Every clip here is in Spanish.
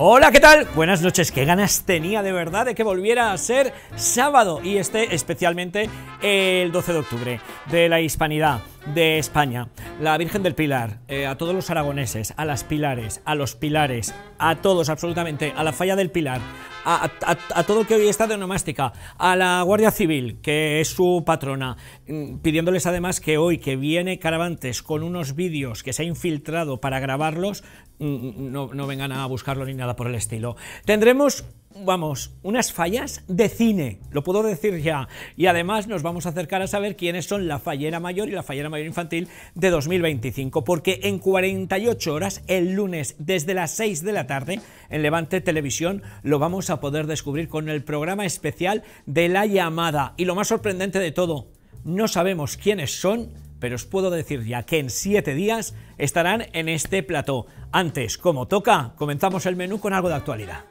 Hola, ¿qué tal? Buenas noches. Qué ganas tenía de verdad de que volviera a ser sábado y este especialmente el 12 de octubre de la Hispanidad de España, la Virgen del Pilar, eh, a todos los aragoneses, a las Pilares, a los Pilares, a todos absolutamente, a la Falla del Pilar, a, todo que hoy está de onomástica, a la Guardia Civil, que es su patrona, mm, pidiéndoles además que hoy que viene Caravantes con unos vídeos que se ha infiltrado para grabarlos, no, no vengan a buscarlo ni nada por el estilo. Tendremos vamos, unas fallas de cine, lo puedo decir ya. Y además nos vamos a acercar a saber quiénes son la fallera mayor y la fallera mayor infantil de 2025, porque en 48 horas, el lunes, desde las 6 de la tarde, en Levante Televisión, lo vamos a poder descubrir con el programa especial de La Llamada. Y lo más sorprendente de todo, no sabemos quiénes son, pero os puedo decir ya que en 7 días estarán en este plató. Antes, como toca, comenzamos el menú con algo de actualidad.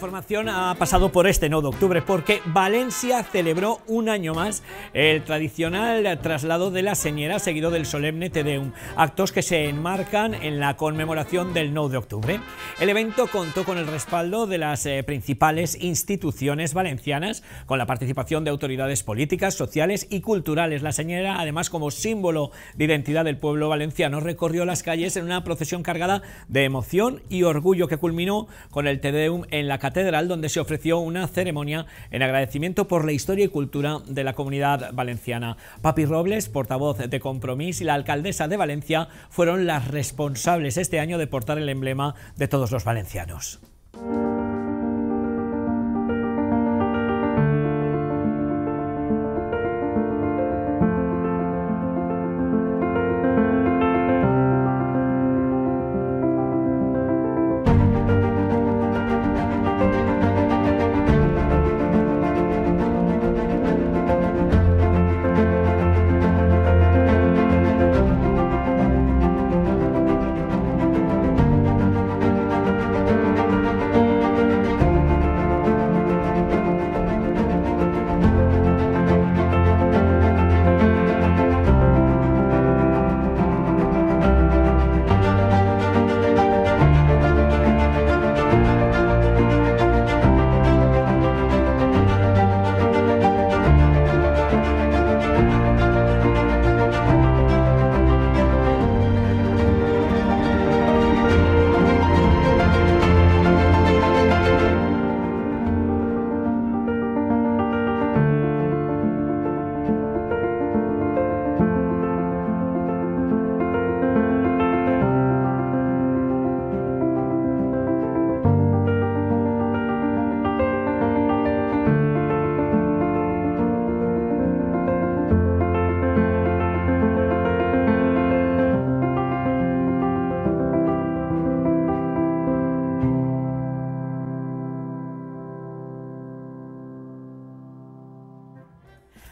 Información ha pasado por este nodo de octubre porque Valencia celebró un año más el tradicional traslado de la señera seguido del solemne Te Deum, actos que se enmarcan en la conmemoración del 9 de octubre. El evento contó con el respaldo de las eh, principales instituciones valencianas, con la participación de autoridades políticas, sociales y culturales. La señera, además como símbolo de identidad del pueblo valenciano, recorrió las calles en una procesión cargada de emoción y orgullo que culminó con el Te Deum en la catedral donde se ofreció una ceremonia en agradecimiento por la historia y cultura de la comunidad valenciana. Papi Robles, portavoz de Compromís y la alcaldesa de Valencia fueron las responsables este año de portar el emblema de todos los valencianos.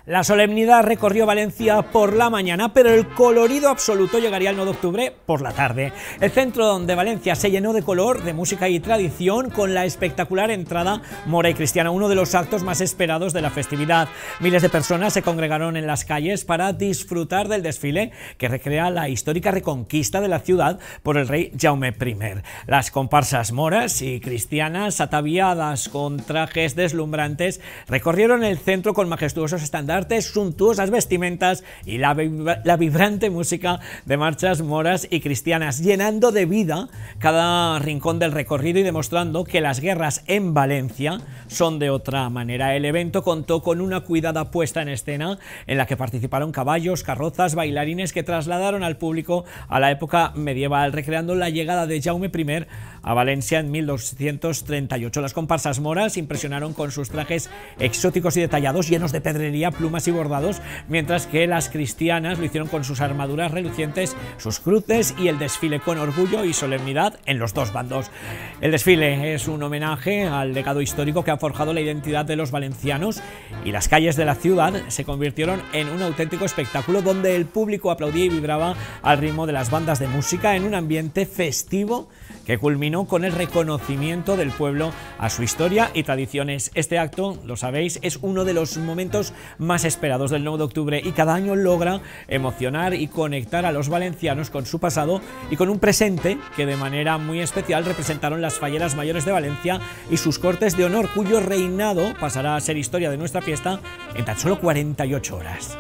La solemnidad recorrió Valencia por la mañana, pero el colorido absoluto llegaría el 9 de octubre por la tarde. El centro de Valencia se llenó de color, de música y tradición con la espectacular entrada mora y cristiana, uno de los actos más esperados de la festividad. Miles de personas se congregaron en las calles para disfrutar del desfile que recrea la histórica reconquista de la ciudad por el rey Jaume I. Las comparsas moras y cristianas, ataviadas con trajes deslumbrantes, recorrieron el centro con majestuosos estándares suntuosas vestimentas y la, la vibrante música de marchas moras y cristianas, llenando de vida cada rincón del recorrido y demostrando que las guerras en Valencia son de otra manera. El evento contó con una cuidada puesta en escena en la que participaron caballos, carrozas, bailarines que trasladaron al público a la época medieval, recreando la llegada de Jaume I a Valencia en 1238. Las comparsas moras impresionaron con sus trajes exóticos y detallados, llenos de pedrería, plumas y bordados, mientras que las cristianas lo hicieron con sus armaduras relucientes, sus cruces y el desfile con orgullo y solemnidad en los dos bandos. El desfile es un homenaje al legado histórico que ha forjado la identidad de los valencianos y las calles de la ciudad se convirtieron en un auténtico espectáculo donde el público aplaudía y vibraba al ritmo de las bandas de música en un ambiente festivo que culminó con el reconocimiento del pueblo a su historia y tradiciones. Este acto, lo sabéis, es uno de los momentos más esperados del 9 de octubre y cada año logra emocionar y conectar a los valencianos con su pasado y con un presente que de manera muy especial representaron las falleras mayores de Valencia y sus cortes de honor, cuyo reinado pasará a ser historia de nuestra fiesta en tan solo 48 horas.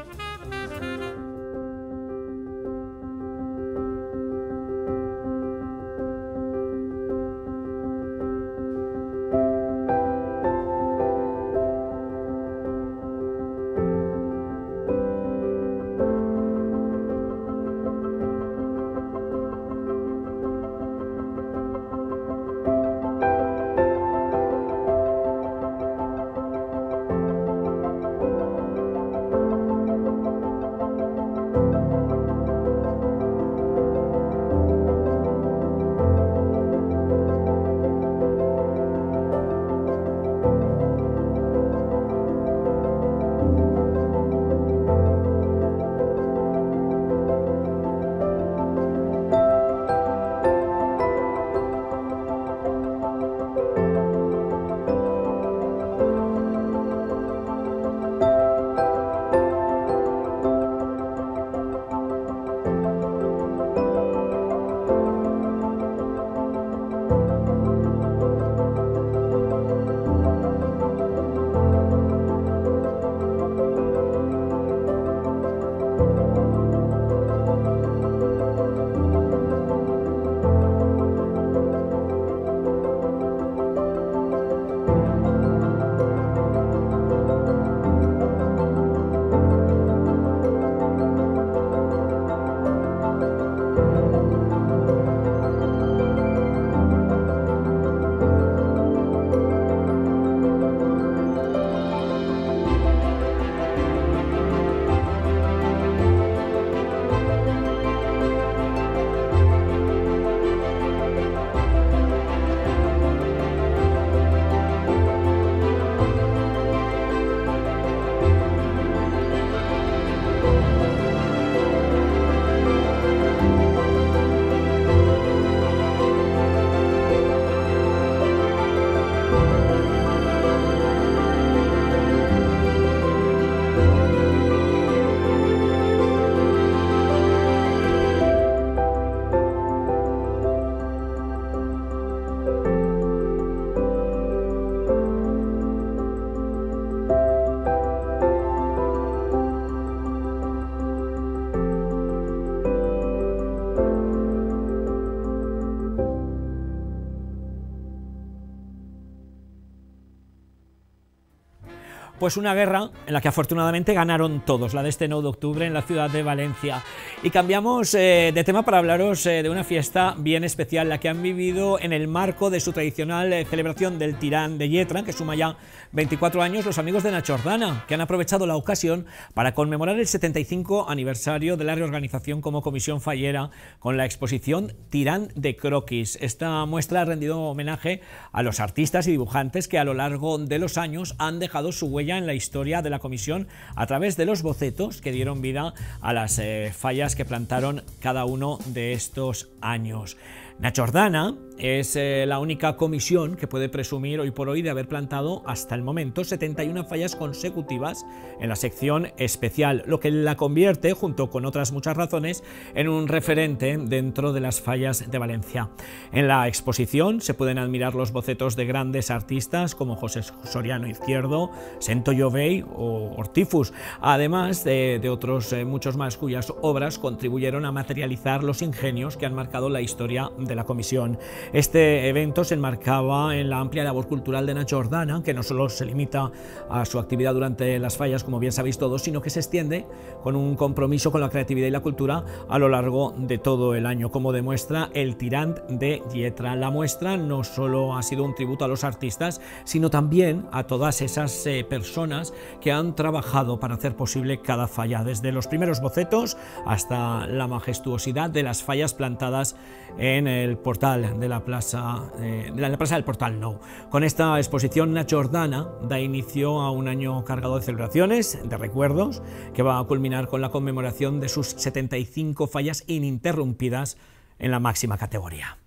Pues una guerra en la que afortunadamente ganaron todos, la de este 9 de octubre en la ciudad de Valencia. Y cambiamos eh, de tema para hablaros eh, de una fiesta bien especial, la que han vivido en el marco de su tradicional eh, celebración del Tirán de Yetra, que suma ya 24 años, los amigos de Nachordana, que han aprovechado la ocasión para conmemorar el 75 aniversario de la reorganización como comisión fallera con la exposición Tirán de Croquis. Esta muestra ha rendido homenaje a los artistas y dibujantes que a lo largo de los años han dejado su huella en la historia de la comisión a través de los bocetos que dieron vida a las eh, que plantaron cada uno de estos años. Nachordana es eh, la única comisión que puede presumir hoy por hoy de haber plantado hasta el momento 71 fallas consecutivas en la sección especial, lo que la convierte, junto con otras muchas razones, en un referente dentro de las fallas de Valencia. En la exposición se pueden admirar los bocetos de grandes artistas como José Soriano Izquierdo, Sento Llovey o Ortifus, además de, otros eh, muchos más cuyas obras contribuyeron a materializar los ingenios que han marcado la historia de la comisión. Este evento se enmarcaba en la amplia labor cultural de Nacho Jordana, que no solo se limita a su actividad durante las fallas, como bien sabéis todos, sino que se extiende con un compromiso con la creatividad y la cultura a lo largo de todo el año, como demuestra el Tirant de Yetra. La muestra no solo ha sido un tributo a los artistas, sino también a todas esas eh, personas que han trabajado para hacer posible cada falla, desde los primeros bocetos hasta la majestuosidad de las fallas plantadas en el portal de la plaza, eh, la plaza del Portal No. Con esta exposición, Nacho Jordana da inicio a un año cargado de celebraciones, de recuerdos, que va a culminar con la conmemoración de sus 75 fallas ininterrumpidas en la máxima categoría.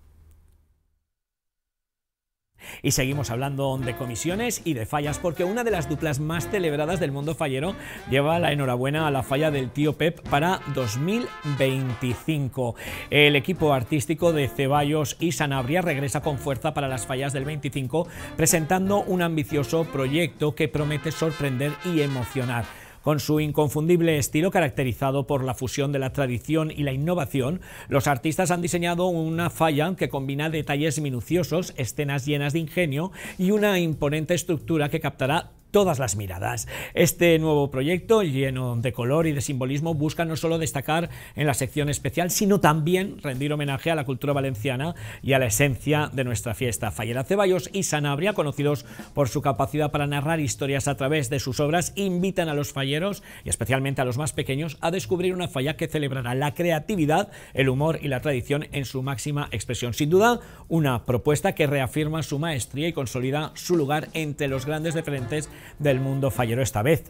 Y seguimos hablando de comisiones y de fallas, porque una de las duplas más celebradas del mundo fallero lleva la enhorabuena a la falla del tío Pep para 2025. El equipo artístico de Ceballos y Sanabria regresa con fuerza para las fallas del 25, presentando un ambicioso proyecto que promete sorprender y emocionar. Con su inconfundible estilo caracterizado por la fusión de la tradición y la innovación, los artistas han diseñado una falla que combina detalles minuciosos, escenas llenas de ingenio y una imponente estructura que captará todas las miradas. Este nuevo proyecto, lleno de color y de simbolismo, busca no solo destacar en la sección especial, sino también rendir homenaje a la cultura valenciana y a la esencia de nuestra fiesta. Fallera Ceballos y Sanabria, conocidos por su capacidad para narrar historias a través de sus obras, invitan a los falleros, y especialmente a los más pequeños, a descubrir una falla que celebrará la creatividad, el humor y la tradición en su máxima expresión. Sin duda, una propuesta que reafirma su maestría y consolida su lugar entre los grandes referentes del mundo fallero esta vez,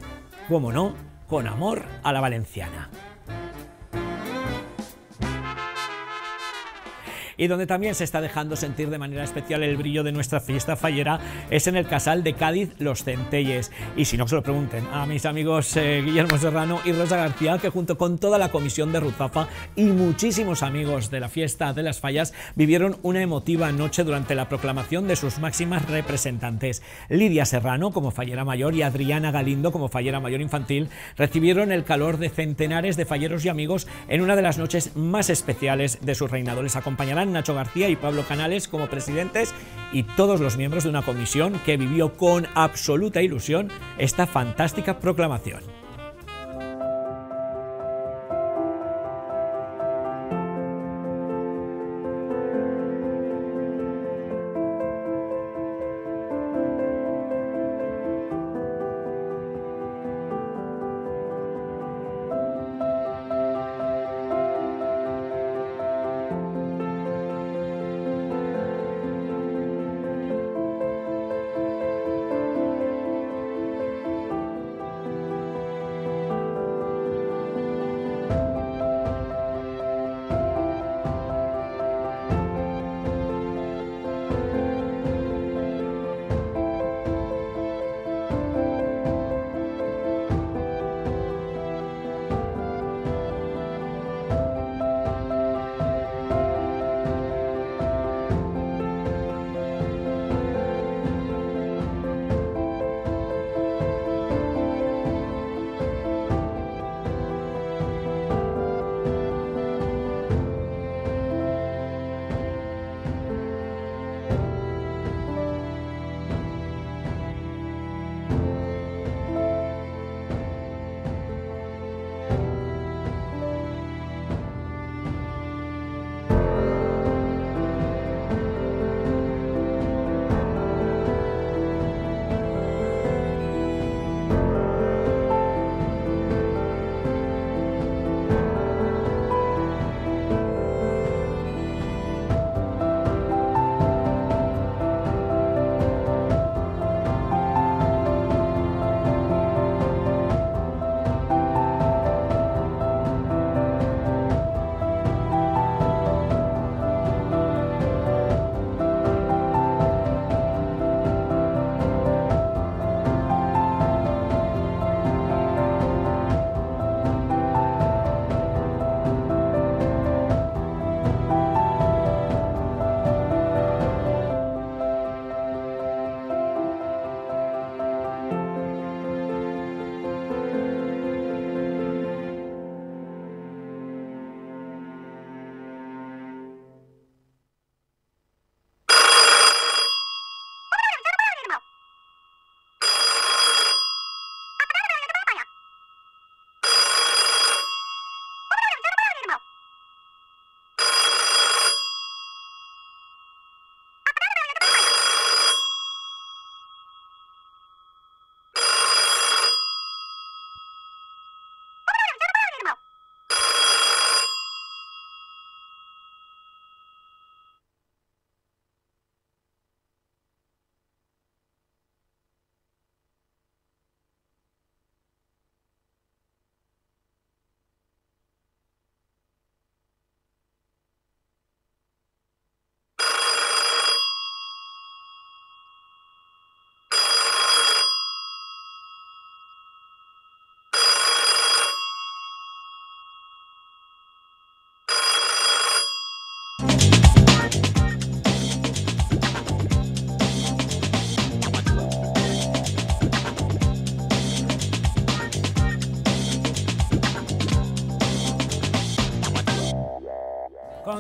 como no, con amor a la valenciana. Y donde también se está dejando sentir de manera especial el brillo de nuestra fiesta fallera es en el casal de Cádiz Los Centelles. Y si no se lo pregunten a mis amigos eh, Guillermo Serrano y Rosa García, que junto con toda la comisión de Ruzafa y muchísimos amigos de la fiesta de las fallas vivieron una emotiva noche durante la proclamación de sus máximas representantes. Lidia Serrano como fallera mayor y Adriana Galindo como fallera mayor infantil recibieron el calor de centenares de falleros y amigos en una de las noches más especiales de su reinado. Les Nacho García y Pablo Canales como presidentes y todos los miembros de una comisión que vivió con absoluta ilusión esta fantástica proclamación.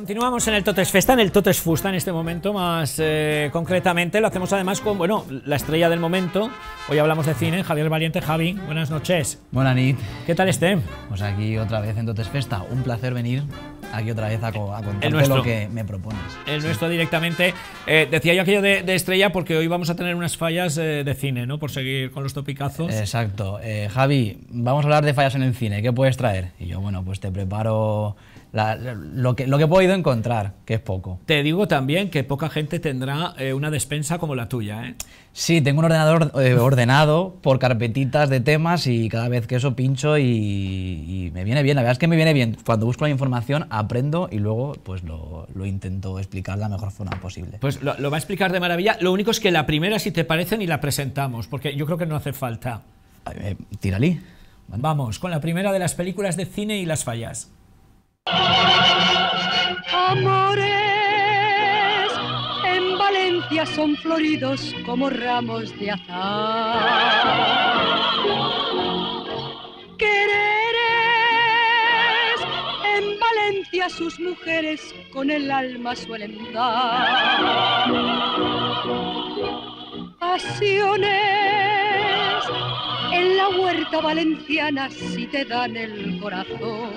Continuamos en el Totes Festa, en el Totes Fusta en este momento, más eh, concretamente. Lo hacemos además con, bueno, la estrella del momento. Hoy hablamos de cine, Javier Valiente. Javi, buenas noches. Buenas nit. ¿Qué tal esté? Pues aquí otra vez en Totes Festa. Un placer venir aquí otra vez a, co- a contarte nuestro. lo que me propones. El nuestro directamente. Eh, decía yo aquello de, de estrella porque hoy vamos a tener unas fallas eh, de cine, ¿no? Por seguir con los topicazos. Exacto. Eh, Javi, vamos a hablar de fallas en el cine. ¿Qué puedes traer? Y yo, bueno, pues te preparo la- lo, que, lo que he podido encontrar, que es poco. Te digo también que poca gente tendrá eh, una despensa como la tuya, ¿eh? Sí, tengo un ordenador eh, ordenado por carpetitas de temas y cada vez que eso pincho y, y me viene bien. La verdad es que me viene bien. Cuando busco la información aprendo y luego pues lo, lo intento explicar de la mejor forma posible. Pues lo, lo va a explicar de maravilla. Lo único es que la primera, si te parece, ni la presentamos, porque yo creo que no hace falta. Eh, tírali. Vamos, con la primera de las películas de cine y las fallas. Amores en Valencia son floridos como ramos de azar. Quereres en Valencia sus mujeres con el alma suelen dar. Pasiones en la huerta valenciana si te dan el corazón.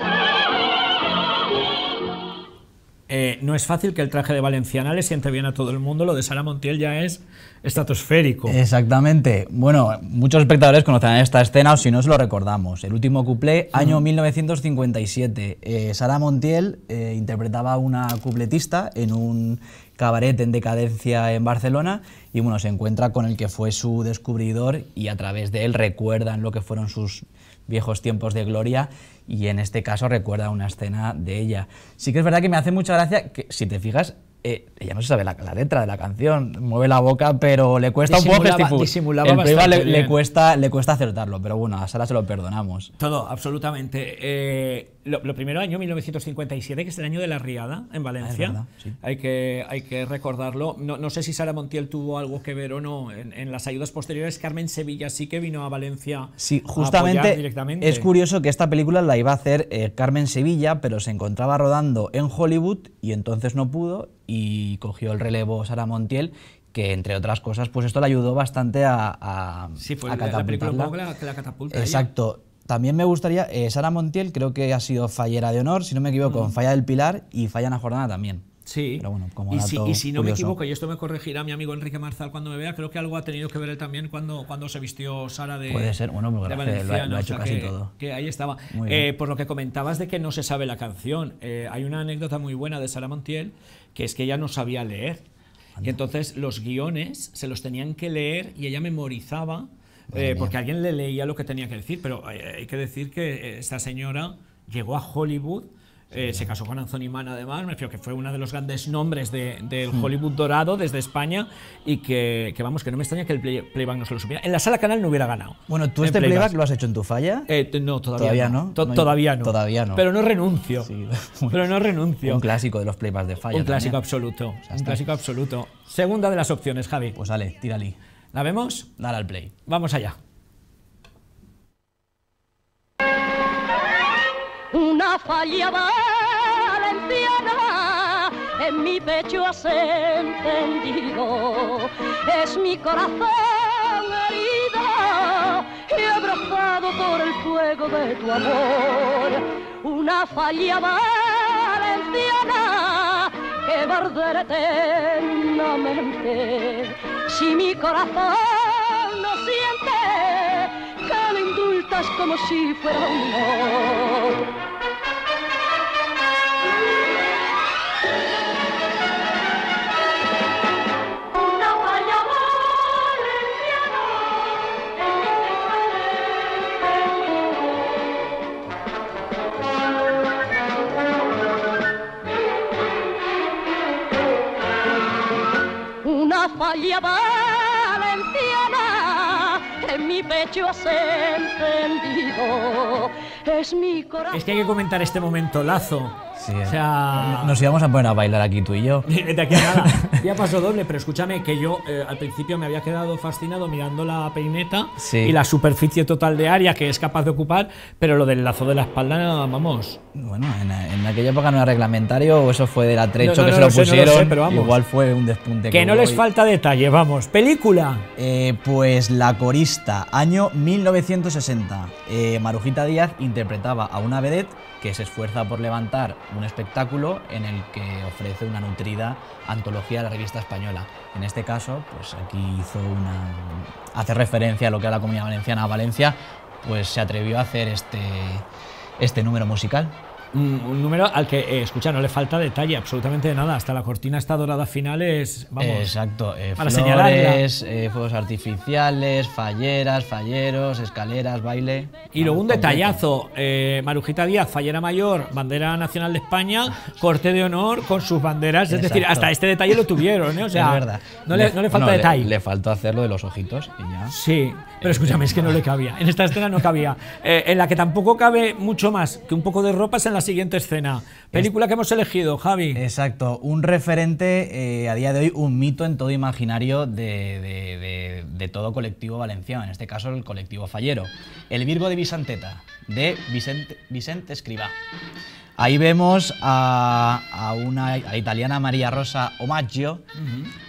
Eh, no es fácil que el traje de Valenciana le siente bien a todo el mundo. Lo de Sara Montiel ya es estratosférico. Exactamente. Bueno, muchos espectadores conocerán esta escena o si no se lo recordamos. El último cuplé, año 1957. Eh, Sara Montiel eh, interpretaba a una cupletista en un cabaret en decadencia en Barcelona y bueno, se encuentra con el que fue su descubridor y a través de él recuerdan lo que fueron sus viejos tiempos de gloria y en este caso recuerda una escena de ella. Sí que es verdad que me hace mucha gracia que si te fijas eh, ella no se sabe la, la letra de la canción, mueve la boca, pero le cuesta un poco Disimulaba- El le, cuesta, le cuesta acertarlo, pero bueno, a Sara se lo perdonamos. Todo, absolutamente. Eh, lo, lo primero, año 1957, que es el año de la Riada en Valencia. Ah, verdad, sí. hay, que, hay que recordarlo. No, no sé si Sara Montiel tuvo algo que ver o no. En, en las ayudas posteriores, Carmen Sevilla sí que vino a Valencia Sí, a justamente directamente. es curioso que esta película la iba a hacer eh, Carmen Sevilla, pero se encontraba rodando en Hollywood y entonces no pudo y cogió el relevo Sara Montiel, que entre otras cosas, pues esto le ayudó bastante a, a, Sí, fue a la, la catapultarla. la, que la catapulta. a ella. Exacto. También me gustaría, eh, Sara Montiel creo que ha sido fallera de honor, si no me equivoco, en Falla del Pilar y Falla en la Jornada también. Sí. Pero bueno, como y, si, y si no me curioso. equivoco, y esto me corregirá mi amigo Enrique Marzal cuando me vea, creo que algo ha tenido que ver él también cuando, cuando se vistió Sara de. Puede ser, bueno, de lo ha- lo ha o hecho sea casi que- todo. Que ahí estaba. Eh, por lo que comentabas de que no se sabe la canción, eh, hay una anécdota muy buena de Sara Montiel, que es que ella no sabía leer. Y entonces los guiones se los tenían que leer y ella memorizaba. eh, porque alguien le leía lo que tenía que decir, pero hay, hay que decir que eh, esta señora llegó a Hollywood, eh, se casó con Anthony Mann además, me refiero que fue uno de los grandes nombres de- del Hmm. Hollywood dorado desde España y que, que, vamos, que no me extraña que el play- playback no se lo supiera. En la sala canal no hubiera ganado. Bueno, ¿tú este playback. playback lo has hecho en tu falla? Eh, no, todavía, Todavía no. no. To- No hay- todavía no. todavía no. Pero no renuncio. Sí. Pero no renuncio. Un clásico de los playbacks de falla. Un clásico también. absoluto. sea, un clásico absoluto. Segunda de las opciones, Javi. Pues dale, tírali. ¿La vemos? Dale al play. Vamos allá. Una falla valenciana en mi pecho has encendido. Es mi corazón herida y abrazado por el fuego de tu amor. Una falla valenciana que va eternamente. Si mi corazón no siente que lo indultas como si fuera un honor. Es mi corazón. Es que hay que comentar este momento, Lazo. Sí, o sea, Nos íbamos a poner a bailar aquí tú y yo. de aquí a nada. Ya pasó doble, pero escúchame que yo eh, al principio me había quedado fascinado mirando la peineta Sí. y la superficie total de área que es capaz de ocupar, pero lo del lazo de la espalda, vamos. Bueno, en, en aquella época no era reglamentario o eso fue del atrecho No, no, que no se lo no pusieron. sé, pero vamos. Igual fue un despunte. Que no hubo les falta detalle, vamos. Película. Eh, pues La Corista, año 1960. Eh, Marujita Díaz interpretaba a una vedette que se esfuerza por levantar un espectáculo en el que ofrece una nutrida antología a la revista española. En este caso, pues aquí hizo una. hace referencia a lo que era la comunidad valenciana. Valencia, pues se atrevió a hacer este, este número musical. Un, un número al que, eh, escucha, no le falta detalle, absolutamente de nada. Hasta la cortina esta dorada final es. Vamos. Exacto. eh, para flores, eh, fuegos artificiales, falleras, falleros, escaleras, baile. Y luego un detallazo, eh, Marujita Díaz, fallera mayor, bandera nacional de España, corte de honor con sus banderas, es decir, Exacto. hasta este detalle lo tuvieron, ¿eh? o sea, es verdad. No, le, no le falta detalle. Le, faltó hacerlo de los ojitos y ya. Sí, pero escúchame, es que no le cabía. En esta escena no cabía. Eh, en la que tampoco cabe mucho más que un poco de ropa es en la siguiente escena. Película que hemos elegido, Javi. Exacto, un referente eh, a día de hoy, un mito en todo imaginario de, de- de- de todo colectivo valenciano, en este caso el colectivo fallero. El Virgo de Vicenteta, de Vicente, Vicente Escribá. Ahí vemos a, a una a la italiana María Rosa Omaggio,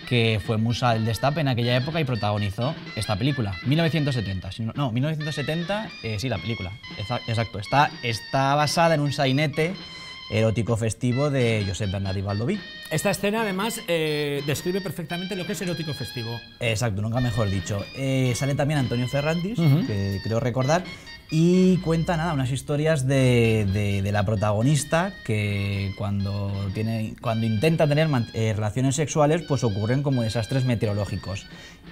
que fue musa del destape en aquella época y protagonizó esta película, 1970. si no, no, 1970, eh, sí, la película, exa- exacto. Está, está basada en un sainete erótico festivo de Josep Bernardi Baldoví. Esta escena, además, eh, describe perfectamente lo que es erótico festivo. Exacto, nunca mejor dicho. Eh, sale también Antonio Ferrantis, que creo recordar, y cuenta nada, unas historias de, de- la protagonista que cuando, tiene, cuando intenta tener eh, relaciones sexuales, pues ocurren como desastres meteorológicos.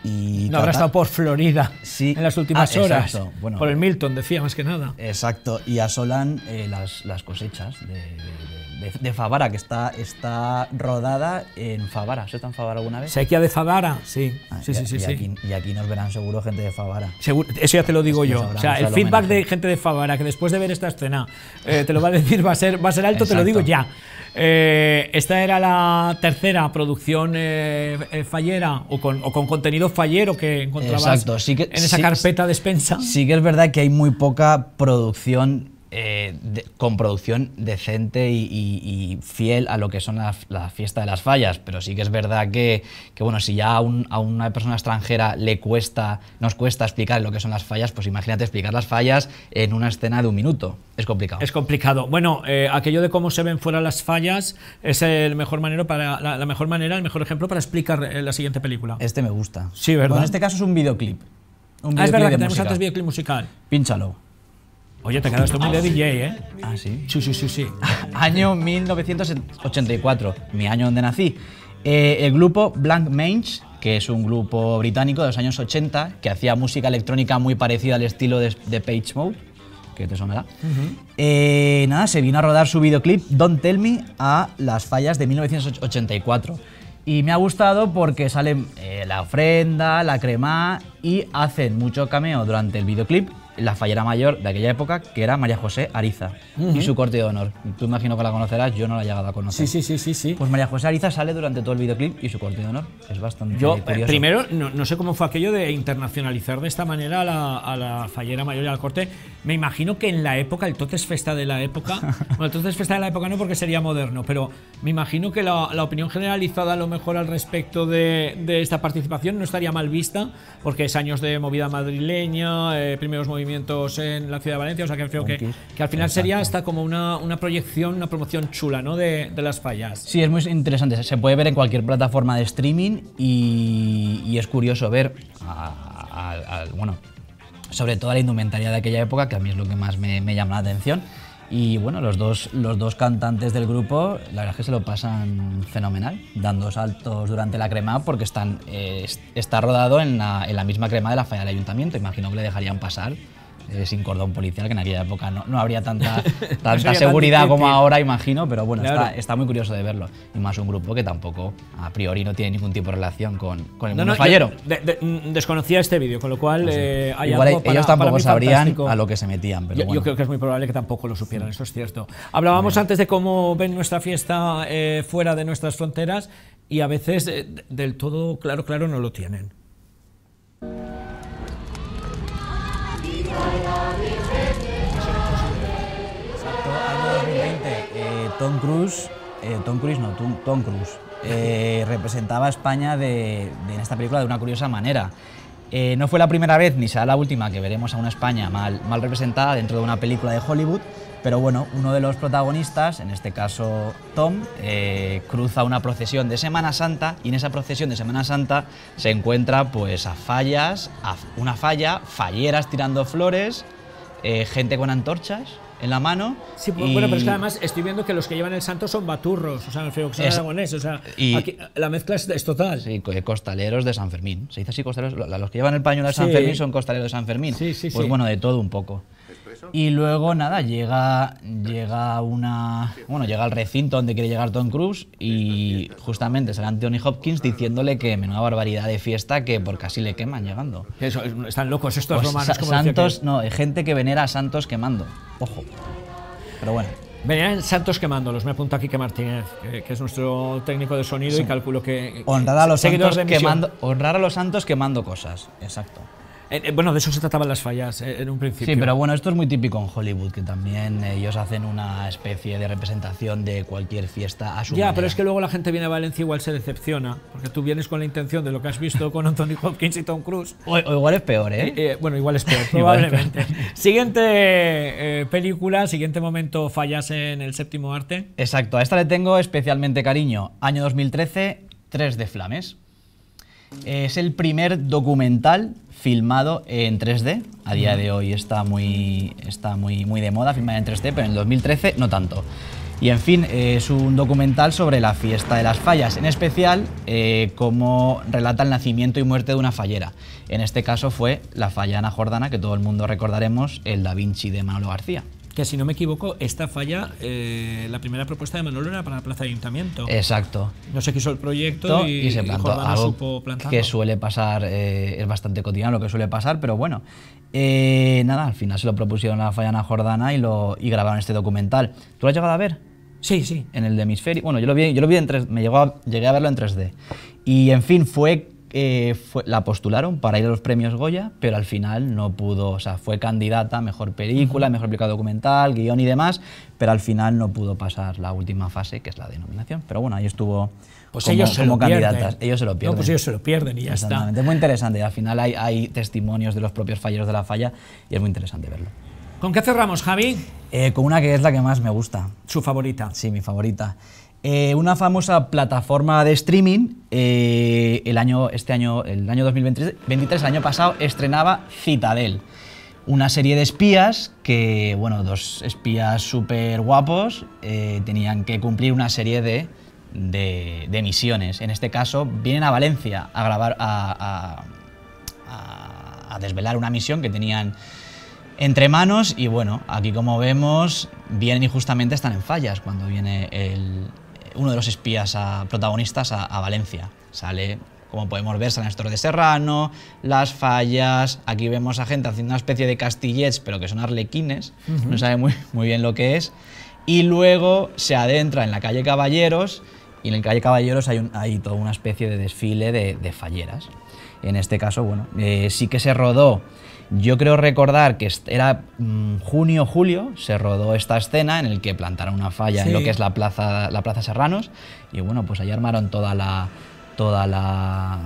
Y No habrá estado por Florida Sí. en las últimas Ah, horas. exacto. Bueno. por el Milton, decía más que nada. Exacto, y asolan eh, las, las cosechas de, de- de- de Favara, que está, está rodada en Favara. ¿Has estado en Favara alguna vez? Sequía de Favara, sí. Ah, sí, y- sí, sí, y sí. Aquí, y aquí nos verán seguro gente de Favara. Seguro- eso ya te lo digo Es yo. O sea, el feedback homenaje. de gente de Favara que después de ver esta escena eh, te lo va a decir va a ser, va a ser alto, te lo digo ya. Eh, esta era la tercera producción eh, eh, fallera o con, o con contenido fallero que encontrabas Exacto, sí que- en esa sí- carpeta despensa. Sí que es verdad que hay muy poca producción eh, de- con producción decente y, y- y fiel a lo que son las la fiesta de las fallas, pero sí que es verdad que, que, bueno, si ya a, un- a una persona extranjera le cuesta, nos cuesta explicar lo que son las fallas, pues imagínate explicar las fallas en una escena de un minuto. Es complicado. Es complicado. Bueno, eh, aquello de cómo se ven fuera las fallas es el mejor manera para la, la mejor manera, el mejor ejemplo para explicar eh, la siguiente película. Este me gusta. Sí, ¿verdad? Bueno, en este caso es un videoclip. Un Ah, es verdad que tenemos antes videoclip musical. Pínchalo. Oye, te quedas muy de DJ, ¿eh? Ah, sí. Sí, sí, sí, sí. Año 1984, mi año donde nací. Eh, el grupo Blank Mange, que es un grupo británico de los años 80, que hacía música electrónica muy parecida al estilo de, de Page Mode, que te sonará. Eh, nada, se vino a rodar su videoclip Don't Tell Me a las fallas de 1984. Y me ha gustado porque salen eh, la ofrenda, la crema y hacen mucho cameo durante el videoclip la fallera mayor de aquella época, que era María José Ariza, y su corte de honor. Tú imagino que la conocerás, yo no la he llegado a conocer. Sí, sí, sí, sí, sí. Pues María José Ariza sale durante todo el videoclip y su corte de honor. Es bastante Yo, eh, curioso. primero, no, no sé cómo fue aquello de internacionalizar de esta manera a la, a la fallera mayor y al corte. Me imagino que en la época, el Totes Festa de la época, bueno, el Totes Festa de la época no porque sería moderno, pero me imagino que la, la opinión generalizada a lo mejor al respecto de, de esta participación no estaría mal vista, porque es años de movida madrileña, eh, primeros movimientos en la ciudad de Valencia, o sea que creo que, que al final sería hasta como una, una proyección, una promoción chula, ¿no? De, de las fallas. Sí, es muy interesante. Se puede ver en cualquier plataforma de streaming y, y es curioso ver, a- a- a- bueno, sobre todo la indumentaria de aquella época, que a mí es lo que más me, me llama la atención. Y bueno, los dos, los dos cantantes del grupo, la verdad es que se lo pasan fenomenal, dando saltos durante la crema, porque están, eh, es- está rodado en la, en la misma crema de la falla del ayuntamiento. Imagino que le dejarían pasar eh, sin cordón policial, que en aquella época no, no habría tanta, tanta tan seguridad como difícil. ahora, imagino, pero bueno, Claro. está, está muy curioso de verlo. Y más un grupo que tampoco, a priori, no tiene ningún tipo de relación con, con el No, mundo no, yo fallero. de- de- mm, desconocía este vídeo, con lo cual eh, hay Igual algo para- ellos para tampoco mí sabrían fantástico. a lo que se metían, pero yo, yo bueno. creo que es muy probable que tampoco lo supieran, eso es cierto. Hablábamos antes de cómo ven nuestra fiesta eh, fuera de nuestras fronteras y a veces eh, de- del todo claro, claro no lo tienen. Exacto, año 2020. eh, Tom Cruise, eh, Tom Cruise no, Tom, Cruise, eh, representaba a España de- en esta película de una curiosa manera. Eh, no fue la primera vez ni será la última que veremos a una España mal, representada dentro de una película de Hollywood, pero bueno, uno de los protagonistas, en este caso Tom, eh, cruza una procesión de Semana Santa y en esa procesión de Semana Santa se encuentra pues a fallas, a una falla, falleras tirando flores, eh, gente con antorchas en la mano. Sí, y- bueno, pero es que además estoy viendo que los que llevan el santo son baturros, o sea, Es- aragoneses, o sea, y- aquí la mezcla es, es total. Sí, co- costaleros de San Fermín. Se dice así, costaleros. lo- Los que llevan el pañuelo de San Sí. Fermín son costaleros de San Fermín. Sí, sí, pues bueno, de todo un poco. Y luego nada, llega, llega una. Bueno, llega al recinto donde quiere llegar Tom Cruise y justamente sale Anthony Hopkins diciéndole que menuda barbaridad de fiesta que por casi le queman llegando. Que eso, están locos estos Pues romanos. como decía santos, aquel. no, hay gente que venera a santos quemando. Ojo. Pero bueno. Venían santos quemándolos, me apunta Quique Martínez, que, que es nuestro técnico de sonido y calculo que... Honrar a los santos quemando. Honrar a los santos quemando cosas. Exacto. Eh, eh, bueno, de eso se trataban las fallas eh, en un principio. Sí, pero bueno, esto es muy típico en Hollywood, que también ellos hacen una especie de representación de cualquier fiesta a su Ya, manera. pero es que luego la gente viene a Valencia y igual se decepciona, porque tú vienes con la intención de lo que has visto con Anthony Hopkins y Tom Cruise. O, o igual es peor, ¿eh? Bueno, igual es peor, probablemente. Siguiente película, siguiente momento fallas en el séptimo arte. Exacto, a esta le tengo especialmente cariño. Año 2013, 3 de Flames. Es el primer documental filmado en 3D. A día de hoy está muy, está muy, muy de moda filmar en 3D, pero en el 2013 no tanto. Y en fin, es un documental sobre la fiesta de las fallas, en especial eh, cómo relata el nacimiento y muerte de una fallera. En este caso fue la falla Ana Jordana, que todo el mundo recordaremos, el Da Vinci de Manolo García. Que si no me equivoco, esta falla, eh, la primera propuesta de Manolo era para la Plaza de Ayuntamiento. Exacto. no se quiso el proyecto y, y se plantó algo supo que suele pasar, eh, es bastante cotidiano lo que suele pasar, pero bueno, eh, nada, al final se lo propusieron a la Fallana Jordana y, lo, y grabaron este documental. ¿Tú lo has llegado a ver? Sí, sí. En el de hemisferio. Bueno, yo lo vi, yo lo vi en 3 me llegó a- llegué a verlo en 3D. Y en fin, fue, eh, fue- la postularon para ir a los premios Goya, pero al final no pudo, o sea, fue candidata a mejor película, mejor película documental, guion y demás, pero al final no pudo pasar la última fase, que es la denominación. Pero bueno, ahí estuvo Pues como, ellos se como lo pierden. candidatas. Ellos se lo pierden. No, pues ellos se lo pierden y ya está. Exactamente. Es muy interesante. Al final hay, hay testimonios de los propios falleros de la falla y es muy interesante verlo. ¿Con qué cerramos, Javi? Eh, con una que es la que más me gusta. Su favorita. Sí, mi favorita. Eh, una famosa plataforma de streaming, eh, el año, este año, el año 2023, 23, el año pasado, estrenaba Citadel. Una serie de espías que, bueno, dos espías súper guapos eh, tenían que cumplir una serie de, de- misiones. En este caso, vienen a Valencia a grabar, a, a- a- a desvelar una misión que tenían entre manos y bueno, aquí como vemos, vienen y justamente están en fallas cuando viene el- uno de los espías a- protagonistas a, a Valencia. Sale, como podemos ver, San Néstor de Serrano, las fallas, aquí vemos a gente haciendo una especie de castillets, pero que son arlequines, no sabe muy, muy bien lo que es. Y luego se adentra en la calle Caballeros y en la calle Caballeros hay, un- hay toda una especie de desfile de, de falleras. En este caso, bueno, eh, sí que se rodó yo creo recordar que era mm, junio julio, se rodó esta escena en el que plantaron una falla Sí. en lo que es la plaza, la plaza Serranos y bueno, pues ahí armaron toda la toda la,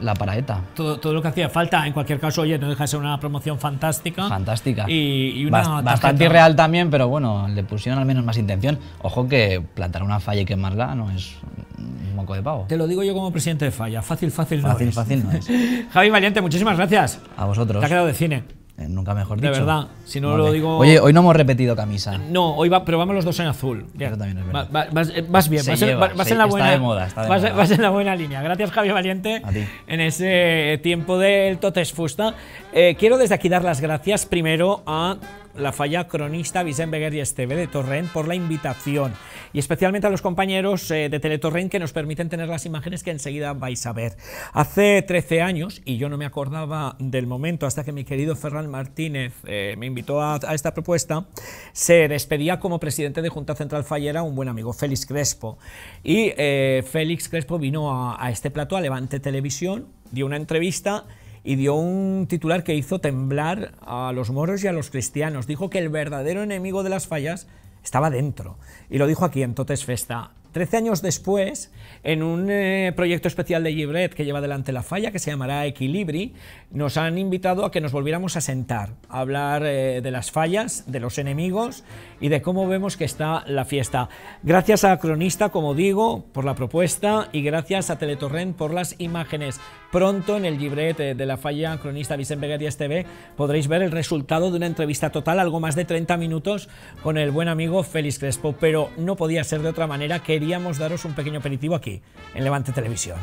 la paraeta. Todo, todo lo que hacía falta. En cualquier caso, oye, no deja de ser una promoción fantástica. Fantástica. Y, y una Bast- bastante irreal también, pero bueno, le pusieron al menos más intención. Ojo que plantar una falla y quemarla no es un moco de pavo. Te lo digo yo como presidente de Falla. Fácil, fácil no Fácil, es. fácil no es. Javi Valiente, muchísimas gracias. A vosotros. Te ha quedado de cine. Eh, nunca mejor De dicho. verdad, si no Vale. lo digo- Oye, hoy no hemos repetido camisa. No, hoy va, pero vamos los dos en azul. Bien. Eso también es verdad. va- vas, eh, vas bien, vas, en, lleva, va- vas se- en la está buena. de moda, está de vas, moda. vas en la buena línea. Gracias, Javier Valiente, A ti. en ese tiempo del Totes Fusta. Eh, quiero desde aquí dar las gracias primero a la falla cronista Vicent Beguer y Esteve de Torrent por la invitación y especialmente a los compañeros eh, de Teletorrent que nos permiten tener las imágenes que enseguida vais a ver. Hace 13 años, y yo no me acordaba del momento hasta que mi querido Ferran Martínez eh, me invitó a, esta propuesta, se despedía como presidente de Junta Central Fallera un buen amigo, Félix Crespo. Y eh, Félix Crespo vino a, a este plato, a Levante Televisión, dio una entrevista y dio un titular que hizo temblar a los moros y a los cristianos. Dijo que el verdadero enemigo de las fallas estaba dentro. Y lo dijo aquí en Totes Festa. Trece años después, en un eh, proyecto especial de Gibret que lleva adelante la falla, que se llamará Equilibri, nos han invitado a que nos volviéramos a sentar, a hablar eh, de las fallas, de los enemigos y de cómo vemos que está la fiesta. Gracias a Cronista, como digo, por la propuesta y gracias a Teletorrent por las imágenes. Pronto en el Gibret eh, de la falla cronista Vicente Beguer TV podréis ver el resultado de una entrevista total, algo más de 30 minutos, con el buen amigo Félix Crespo, pero no podía ser de otra manera, queríamos daros un pequeño aperitivo aquí, en Levante Televisión.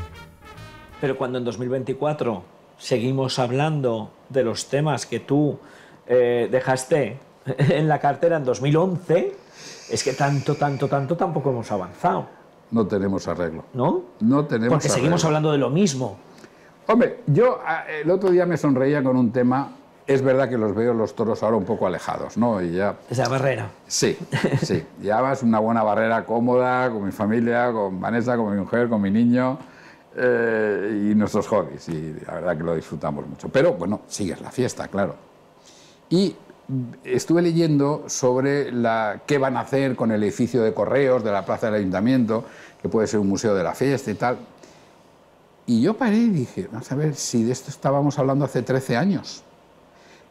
Pero cuando en 2024 seguimos hablando de los temas que tú eh, dejaste en la cartera en 2011, es que tanto, tanto, tanto tampoco hemos avanzado, No tenemos arreglo. ¿no? No tenemos Porque seguimos arreglo. hablando de lo mismo. Hombre, yo ah, el otro día me sonreía con un tema. Es verdad que los veo los toros ahora un poco alejados, ¿no? Y ya. Esa barrera. Sí, sí. Ya vas una buena barrera cómoda con mi familia, con Vanessa, con mi mujer, con mi niño eh, y nuestros hobbies. Y la verdad que lo disfrutamos mucho. Pero bueno, sigues la fiesta, claro. Y estuve leyendo sobre la, qué van a hacer con el edificio de correos de la plaza del ayuntamiento, que puede ser un museo de la fiesta y tal. Y yo paré y dije, vamos a ver si de esto estábamos hablando hace 13 años.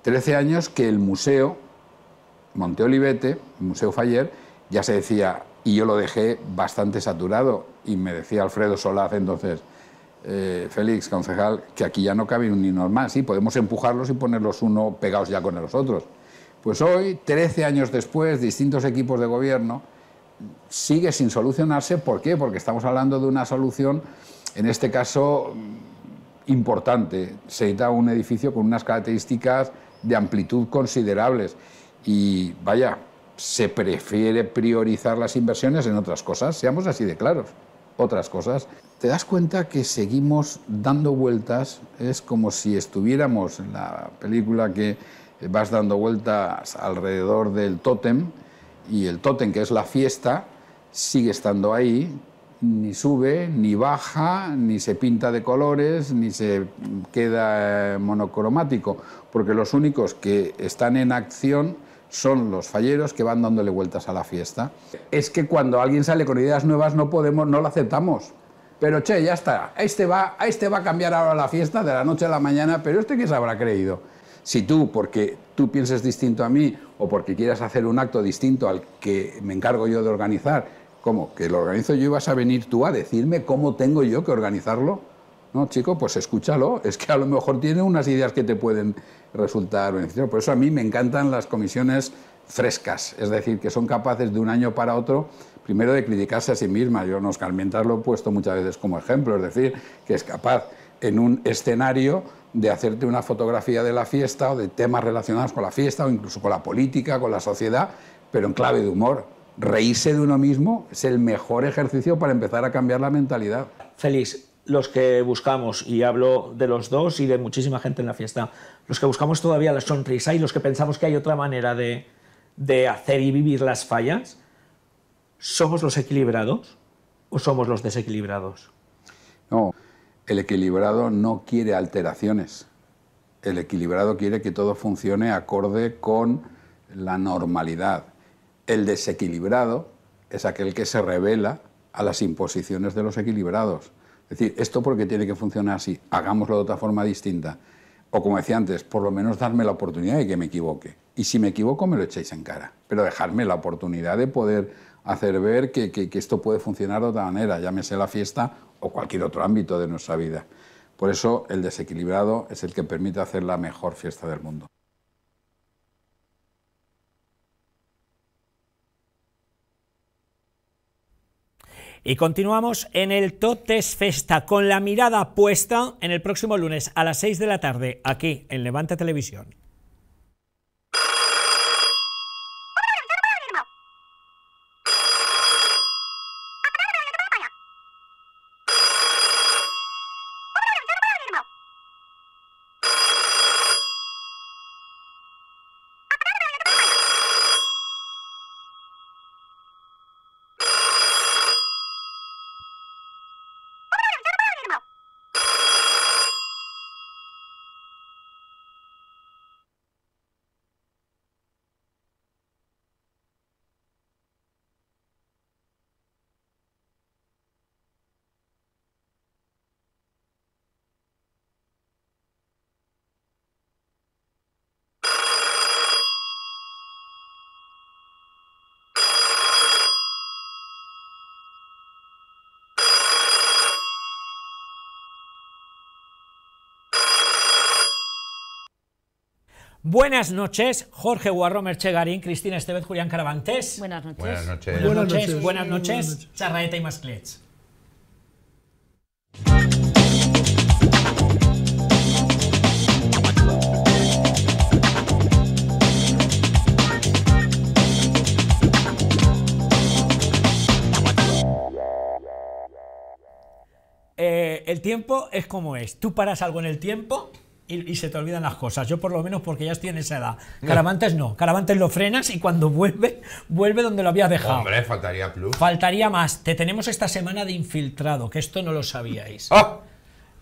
13 años que el museo, Monte Olivete, el Museo Faller, ya se decía, y yo lo dejé bastante saturado, y me decía Alfredo Solaz entonces, eh, Félix, concejal, que aquí ya no cabe un ni normal, sí, podemos empujarlos y ponerlos uno pegados ya con los otros. Pues hoy, 13 años después, distintos equipos de gobierno, sigue sin solucionarse. ¿Por qué? Porque estamos hablando de una solución, en este caso, importante. Se necesita un edificio con unas características de amplitud considerables. Y vaya, se prefiere priorizar las inversiones en otras cosas, seamos así de claros, otras cosas. Te das cuenta que seguimos dando vueltas, es como si estuviéramos en la película que vas dando vueltas alrededor del tótem y el tótem, que es la fiesta, sigue estando ahí, ni sube, ni baja, ni se pinta de colores, ni se queda eh, monocromático, porque los únicos que están en acción son los falleros que van dándole vueltas a la fiesta. Es que cuando alguien sale con ideas nuevas no podemos, no lo aceptamos. Pero che, ya está, este va, a este va a cambiar ahora la fiesta de la noche a la mañana, pero este que se habrá creído. Si tú, porque tú pienses distinto a mí o porque quieras hacer un acto distinto al que me encargo yo de organizar, ¿cómo? ¿Que lo organizo yo y vas a venir tú a decirme cómo tengo yo que organizarlo? No, chico, pues escúchalo. Es que a lo mejor tiene unas ideas que te pueden resultar beneficiosas. Por eso a mí me encantan las comisiones frescas, es decir, que son capaces de un año para otro, primero de criticarse a sí mismas. Yo, nos Carmentas, lo he puesto muchas veces como ejemplo, es decir, que es capaz en un escenario de hacerte una fotografía de la fiesta o de temas relacionados con la fiesta o incluso con la política, con la sociedad, pero en clave de humor. Reírse de uno mismo es el mejor ejercicio para empezar a cambiar la mentalidad. Félix, los que buscamos, y hablo de los dos y de muchísima gente en la fiesta, los que buscamos todavía la sonrisa y los que pensamos que hay otra manera de, de hacer y vivir las fallas, ¿somos los equilibrados o somos los desequilibrados? No, el equilibrado no quiere alteraciones. El equilibrado quiere que todo funcione acorde con la normalidad. El desequilibrado es aquel que se revela a las imposiciones de los equilibrados. Es decir, esto porque tiene que funcionar así, hagámoslo de otra forma distinta. O como decía antes, por lo menos darme la oportunidad de que me equivoque. Y si me equivoco, me lo echéis en cara. Pero dejarme la oportunidad de poder hacer ver que, que, esto puede funcionar de otra manera, llámese la fiesta o cualquier otro ámbito de nuestra vida. Por eso el desequilibrado es el que permite hacer la mejor fiesta del mundo. Y continuamos en el Totes Festa con la mirada puesta en el próximo lunes a las 6 de la tarde aquí en Levante Televisión. Buenas noches, Jorge Guarro, Merche Garín, Cristina Estevez, Julián Caravantes. Buenas noches. Buenas noches. Buenas Buenas noches, noches. buenas noches. Charraeta y Masclets. Eh, el tiempo es como es. Tú paras algo en el tiempo y, y se te olvidan las cosas. Yo por lo menos porque ya estoy en esa edad. Caravantes no. Caravantes lo frenas y cuando vuelve, vuelve donde lo habías dejado. Hombre, faltaría plus. Faltaría más. Te tenemos esta semana de infiltrado, que esto no lo sabíais. ¡Ah!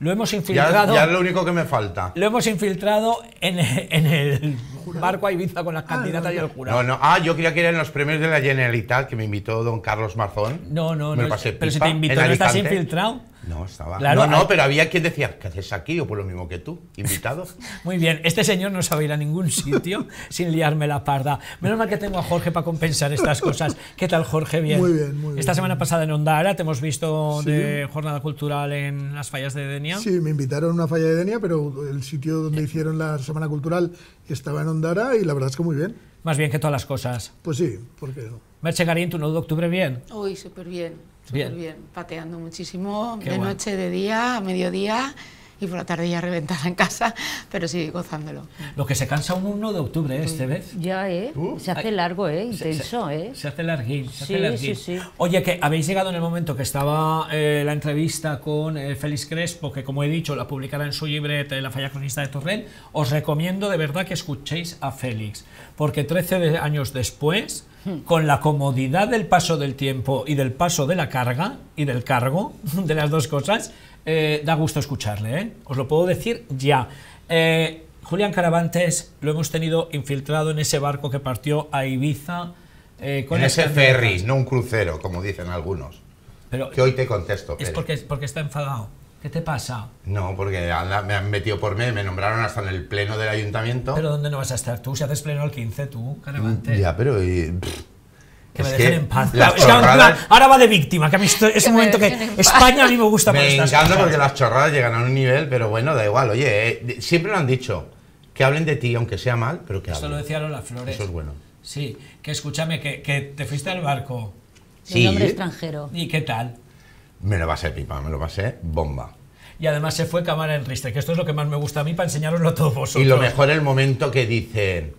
Lo hemos Ya, infiltrado. ya es lo único que me falta. Lo hemos infiltrado en, en el barco a Ibiza con las candidatas y el jurado. No, no. Ah, yo creía que eran los premios de la Generalitat que me invitó don Carlos Marzón. No, no, Me no. pasé pero si pipa te invitó, ¿no estás infiltrado? No, estaba. Claro, no, no, hay- pero había quien decía, ¿qué haces aquí? O por lo mismo que tú, invitado. Muy bien, este señor no sabe ir a ningún sitio sin liarme la parda. Menos mal que tengo a Jorge para compensar estas cosas. ¿Qué tal, Jorge? Bien. Muy bien, muy bien. Esta semana pasada en Ondara te hemos visto de jornada cultural en las fallas de Denia. Sí, me invitaron a una falla de Denia, pero el sitio donde hicieron la Semana Cultural estaba en Ondara y la verdad es que muy bien. Más bien que todas las cosas. Pues sí, ¿por qué no? Merche Garín, tu 9 de octubre, bien. Uy, súper bien, Bien. bien. Pateando muchísimo, Qué de guay. noche, de día, a mediodía y por la tarde ya reventada en casa, pero sí, gozándolo. Lo que se cansa un 1 de octubre, ¿eh? este vez. Ya, ¿eh? se hace largo, ¿eh? Intenso, ¿eh? Se hace larguín, se Sí, hace larguín. sí, sí. Oye, que habéis llegado en el momento que estaba eh, la entrevista con eh, Félix Crespo, que como he dicho, la publicará en su libreta La Falla Cronista de Torrent. Os recomiendo de verdad que escuchéis a Félix, porque 13 de- años después. Con la comodidad del paso del tiempo y del paso de la carga y del cargo, de las dos cosas, eh, da gusto escucharle, ¿eh? Os lo puedo decir ya. Eh, Julián Caravantes lo hemos tenido infiltrado en ese barco que partió a Ibiza. eh, con las ese ferry, no un crucero, como dicen algunos. Pero Que hoy te contesto. es porque, porque está enfadado. ¿Qué te pasa? No, porque anda- me han metido por mí, me nombraron hasta en el pleno del ayuntamiento. ¿Pero dónde no vas a estar tú? Si haces pleno el 15, tú, Caravantes. Ya, pero. y- pff, Que me dejen en paz. las Es que ahora- chorradas- ahora va de víctima, que a mí esto- es Que un me momento que. España a mí me gusta por Me encanta porque las chorradas llegan a un nivel, pero bueno, da igual. Oye, eh, siempre lo han dicho. Que hablen de ti, aunque sea mal, pero que Esto lo hablen. decía Lola Flores. Eso es bueno. Sí, que escúchame, que, que te fuiste al barco. Sí. nombre extranjero. ¿Y qué tal? Me lo pasé pipa, me lo pasé bomba. Y además se fue cámara en ristre, que esto es lo que más me gusta a mí para enseñaroslo a todos vosotros. Y lo mejor el momento que dicen,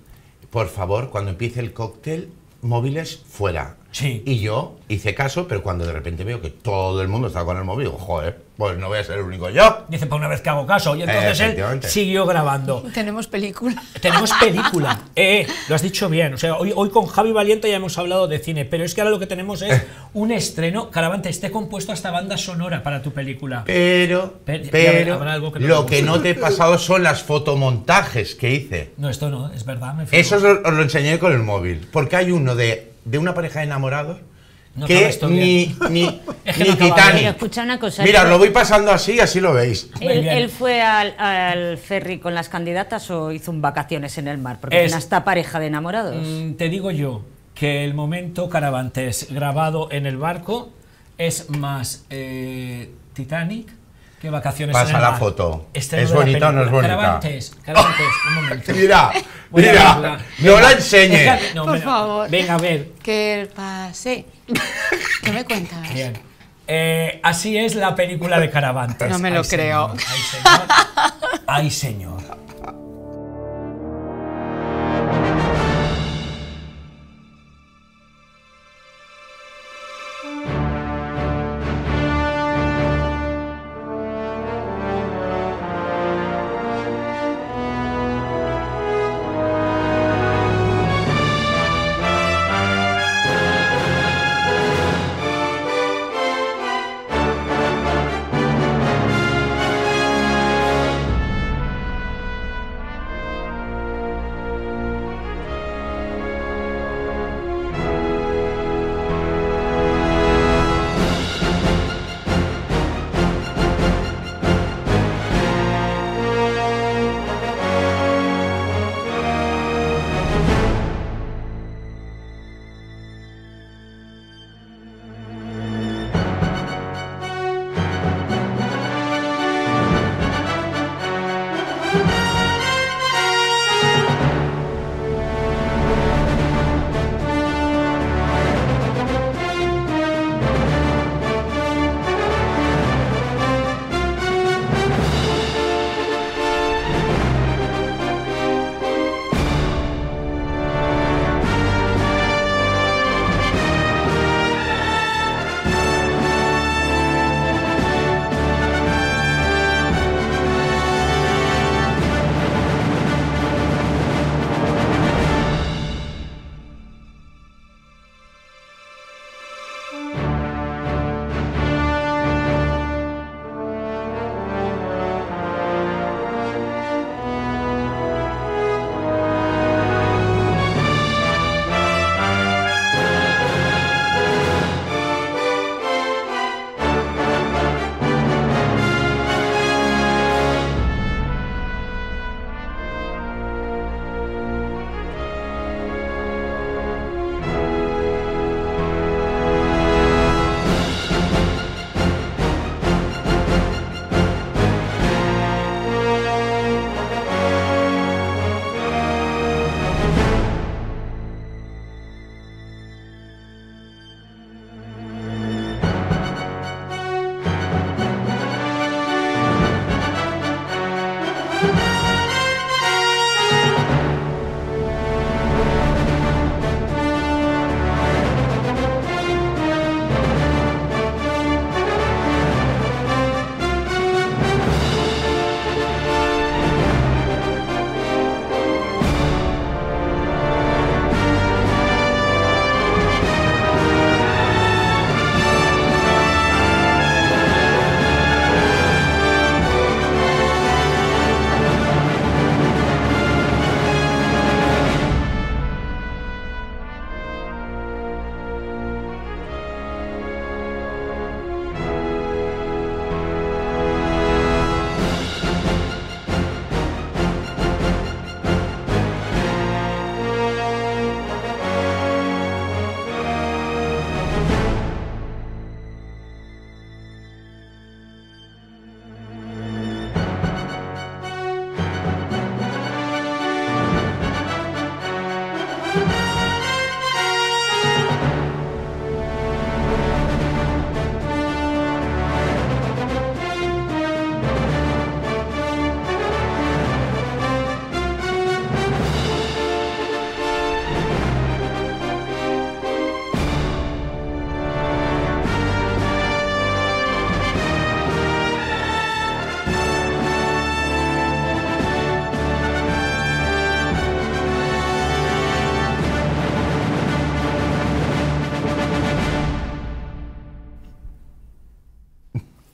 por favor, cuando empiece el cóctel, móviles fuera. Sí. Y yo hice caso, pero cuando de repente veo que todo el mundo está con el móvil, digo, joder, pues no voy a ser el único yo. Dice, para una vez que hago caso. Y entonces él siguió grabando. Tenemos película. Tenemos película. Eh, lo has dicho bien. O sea, hoy, hoy con Javi Valiente ya hemos hablado de cine, pero es que ahora lo que tenemos es un estreno. Caravante, esté compuesto hasta banda sonora para tu película. Pero, Pero- pero, habrá algo que no lo que no te he pasado son las fotomontajes que hice. No, esto no, es verdad. Me. Eso os lo, os lo enseñé con el móvil. Porque hay uno de, de una pareja de enamorados No que ni, bien. ni, Es que ni no Titanic. bien. Pero escucha una cosa. Mira, lo voy pasando así, así lo veis. ¿Él, fue al, al ferry con las candidatas o hizo un vacaciones en el mar? Porque Es- tiene esta pareja de enamorados. Mm, te digo yo que el momento Caravantes grabado en el barco es más eh, Titanic que vacaciones Pasa en el la mar. foto. Estreno ¿Es bonita o no es bonita? Caravantes, Caravantes, un momento. Mira, Voy mira, verla. no Venga, la enseñes. no, Por venga, favor. Venga, a ver. Que pase. ¿Qué me cuentas? Bien. Eh, así es la película de Caravantes. No me lo Ay, creo. señor, Ay, señor. Ay, señor.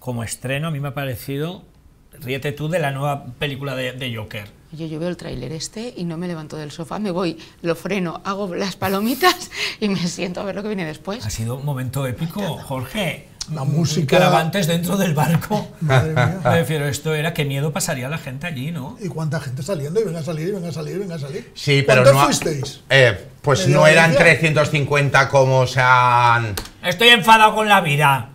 Como estreno a mí me ha parecido, ríete tú, de la nueva película de, de Joker. Oye, yo veo el tráiler este y no me levanto del sofá, me voy, lo freno, hago las palomitas y me siento a ver lo que viene después. Ha sido un momento épico, Jorge. La música- Caravantes dentro del barco. Madre mía. Me refiero, esto era qué miedo pasaría a la gente allí, ¿no? ¿Y cuánta gente saliendo? Y venga a salir, y venga a salir, y venga a salir. Sí, pero ¿Cuántos no. fuisteis? Eh, pues ¿De no eran Valencia? 350 como se han. Estoy enfadado con la vida.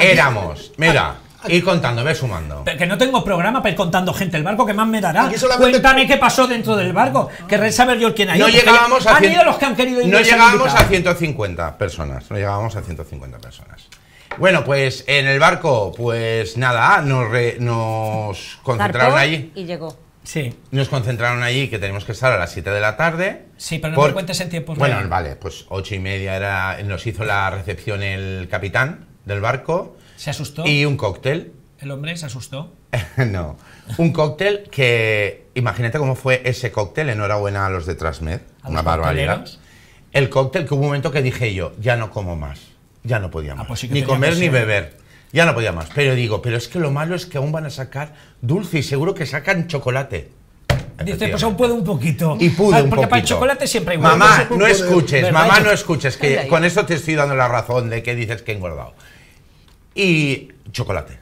Éramos. Mira, ir contando, ve sumando. Que no tengo programa para ir contando gente el barco, que más me dará? Solamente- Cuéntame qué pasó dentro del barco. Querré saber yo quién ha ido. No llegábamos a Han cien- ido los que han querido ir No llegábamos a invitado. 150 personas. No llegábamos a 150 personas. Bueno, pues en el barco, pues nada, nos, re- nos concentraron Zarpó allí. Y llegó. Sí. Nos concentraron allí que tenemos que estar a las 7 de la tarde. Sí, pero no Por- me cuentes en tiempos Bueno, reales. vale, pues ocho y media era, nos hizo la recepción el capitán del barco ¿Se asustó? y un cóctel. El hombre se asustó. no, un cóctel que, imagínate cómo fue ese cóctel, enhorabuena a los de Transmed, A una los barbaridad. El cóctel que hubo un momento que dije yo, ya no como más, ya no podía más, pues sí ni comer ni beber, ya no podía más. Pero digo, pero es que lo malo es que aún van a sacar dulce y seguro que sacan chocolate. Dice, pues aún puedo un poquito. Y pude Ah, un Porque para el poquito. chocolate siempre hay huevo. Mamá, No escuches, mamá, no escuches, que con esto te estoy dando la razón de que dices que he engordado. Y chocolate.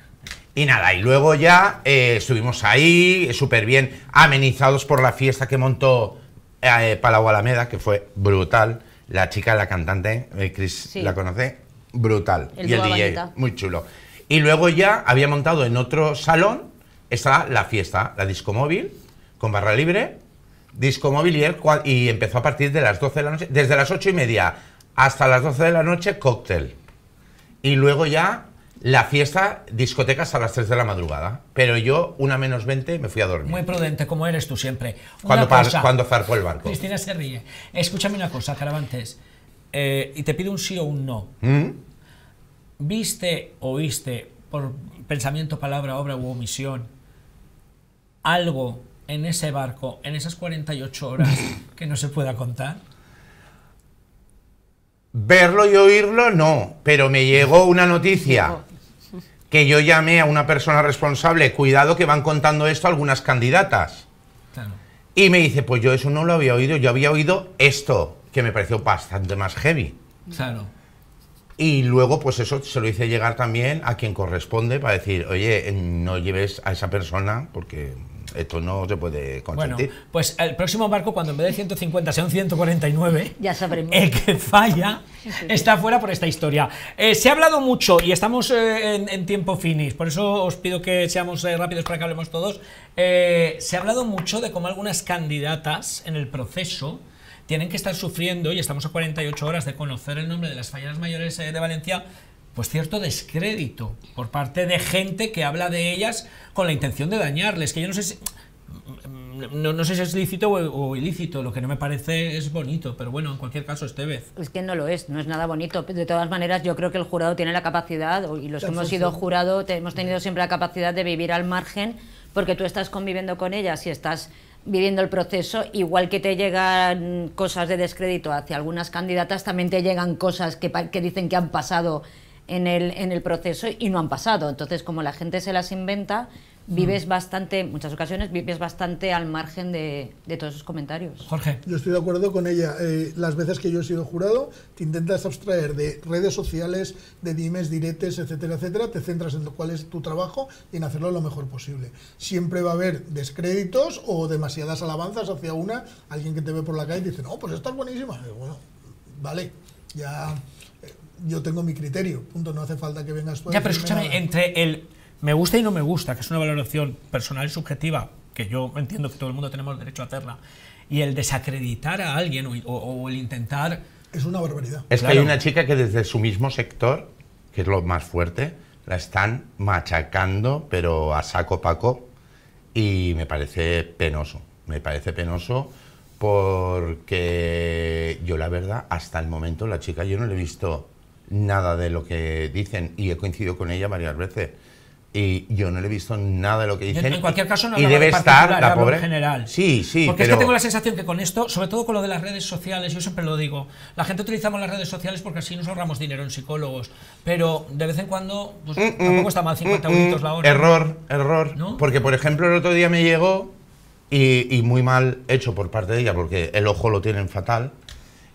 Y nada, y luego ya eh, estuvimos ahí, súper bien, amenizados por la fiesta que montó eh, Palau Alameda, que fue brutal. La chica, la cantante, eh, Chris, Sí. ¿la conoce? Brutal. El y el DJ, muy chulo. Y luego ya había montado en otro salón, estaba la fiesta, la disco móvil, con barra libre, disco móvil y, cua- y empezó a partir de las 12 de la noche, desde las 8 y media hasta las 12 de la noche, cóctel. Y luego ya la fiesta, discotecas a las 3 de la madrugada. Pero yo, una menos 20, me fui a dormir. Muy prudente, como eres tú siempre. Una cuando, par- cosa, cuando zarpó el barco. Cristina se ríe. Escúchame una cosa, Caravantes. Eh, y te pido un sí o un no. ¿Mm? ¿Viste, oíste, por pensamiento, palabra, obra u omisión, algo en ese barco, en esas 48 horas, que no se pueda contar? Verlo y oírlo, no. Pero me llegó una noticia que yo llamé a una persona responsable. Cuidado que van contando esto algunas candidatas. Claro. Y me dice, pues yo eso no lo había oído, yo había oído esto, que me pareció bastante más heavy. Claro. Y luego, pues eso se lo hice llegar también a quien corresponde para decir, oye, no lleves a esa persona porque esto no se puede Bueno, consentir. pues el próximo barco, cuando en vez de 150 sean 149, Ya sabremos. el que falla está fuera por esta historia. Eh, se ha hablado mucho y estamos eh, en, en tiempo finis, por eso os pido que seamos eh, rápidos para que hablemos todos. Eh, se ha hablado mucho de cómo algunas candidatas en el proceso tienen que estar sufriendo, y estamos a 48 horas de conocer el nombre de las falleras mayores eh, de Valencia, pues cierto descrédito por parte de gente que habla de ellas con la intención de dañarles, que yo no sé si... No, no sé si es lícito o, o ilícito, lo que no me parece es bonito, pero bueno, en cualquier caso, Estevez. Es que no lo es, no es nada bonito. De todas maneras, yo creo que el jurado tiene la capacidad, y los que hemos sido jurado te- hemos tenido siempre la capacidad de vivir al margen, porque tú estás conviviendo con ellas y estás viviendo el proceso, igual que te llegan cosas de descrédito hacia algunas candidatas, también te llegan cosas que dicen que han pasado en el, en el proceso y no han pasado. Entonces, como la gente se las inventa, vives bastante, en muchas ocasiones, vives bastante al margen de, de todos esos comentarios. Jorge. Yo estoy de acuerdo con ella. Eh, las veces que yo he sido jurado, te intentas abstraer de redes sociales, de dimes, diretes, etcétera, etcétera. Te centras en lo cuál es tu trabajo y en hacerlo lo mejor posible. Siempre va a haber descréditos o demasiadas alabanzas hacia una. Alguien que te ve por la calle y dice, no, pues esta es buenísima. Y bueno, vale, ya eh, yo tengo mi criterio. Punto, no hace falta que vengas tú a Ya, pero escúchame, nada. entre el me gusta y no me gusta, que es una valoración personal y subjetiva, que yo entiendo que todo el mundo tenemos derecho a hacerla, y el desacreditar a alguien o, o- o el intentar... Es una barbaridad. Es que hay una chica que desde su mismo sector, que es lo más fuerte, la están machacando, pero a saco paco, y me parece penoso. Me parece penoso porque yo la verdad, hasta el momento, la chica, yo no le he visto nada de lo que dicen, y he coincidido con ella varias veces. Y yo no le he visto nada de lo que dicen. en cualquier caso, no y debe de estar la pobre. en general. Sí, sí, Porque pero es que tengo la sensación que con esto, sobre todo con lo de las redes sociales, yo siempre lo digo, la gente utilizamos las redes sociales porque así nos ahorramos dinero en psicólogos, pero de vez en cuando, pues tampoco está mal 50 euritos la hora. Mm, Error, error. ¿No? Porque, por ejemplo, el otro día me llegó, y, y muy mal hecho por parte de ella, porque el ojo lo tienen fatal,